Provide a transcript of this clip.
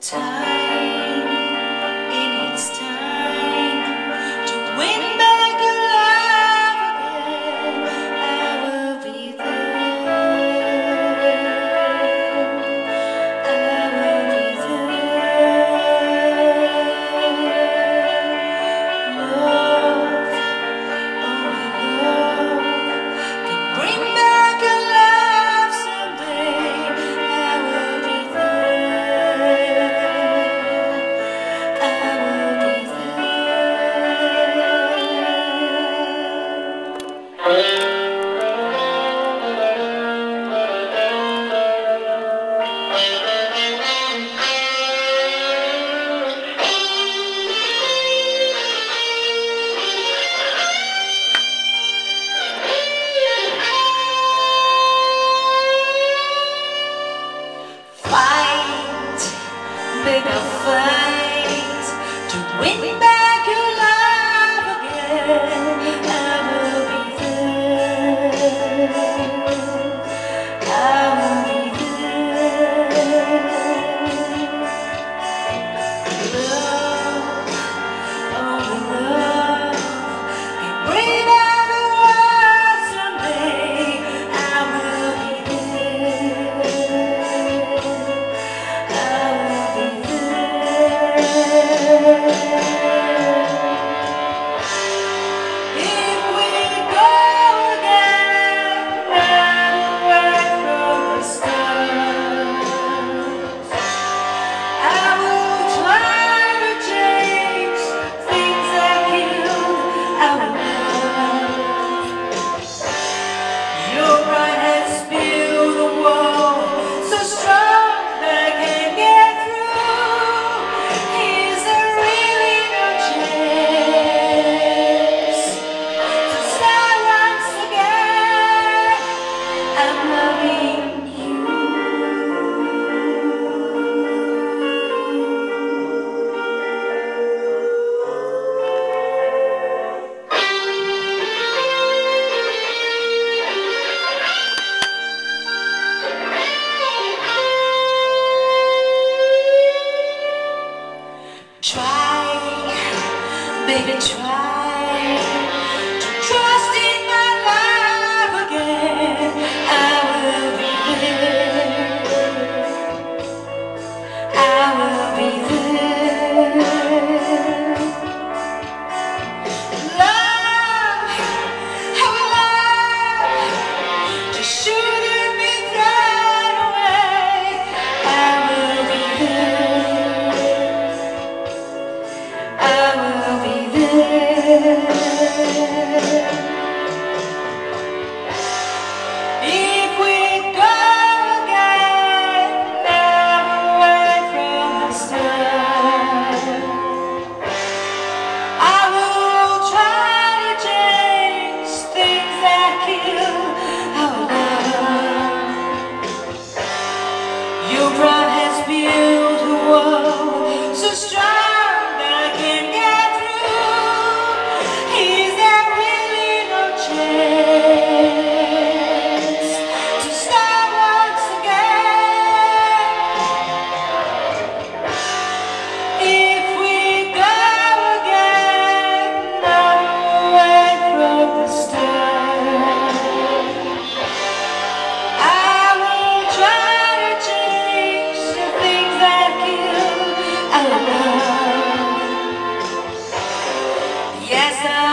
time. a fight to win back. baby, try. E essa